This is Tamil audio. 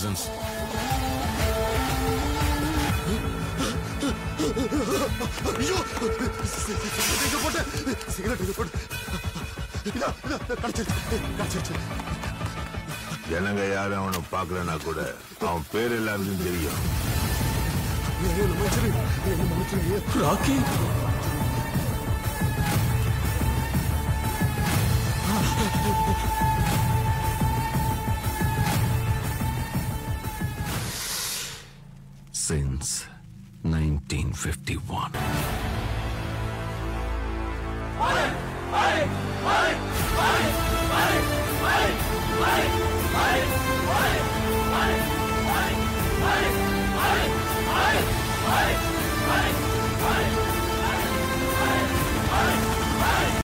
ரீசன்ஸ் ஐயோ சிகரெட் போட்ட போட்ட ஜனங்க யாரும் அவனை பார்க்கலனா கூட அவன் பேர் எல்லாருக்கும் தெரியும். Rocky? Since 1951. Fight! Fight! Fight!